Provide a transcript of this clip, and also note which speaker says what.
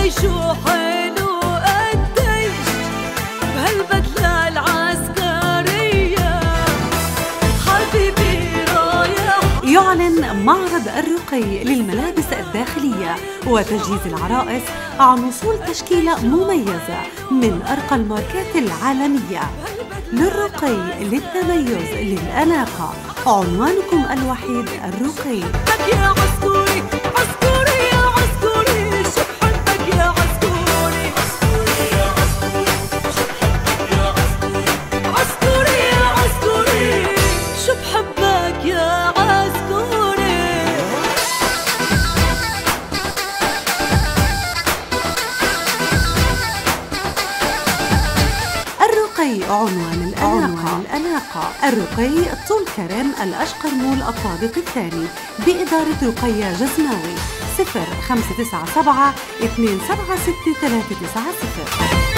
Speaker 1: قديش بهالبدلة العسكرية. حبيبي رايح. يعلن معرض الرقي للملابس الداخلية وتجهيز العرائس عن وصول تشكيلة مميزة من أرقى الماركات العالمية. للرقي للتميز للأناقة. عنوانكم الوحيد الرقي. الرقي عنوان الأناقة, عنوان الأناقة. الرقي طول كرم الأشقرمول الطابق الثاني بإدارة رقية جزماوي 0597 276 390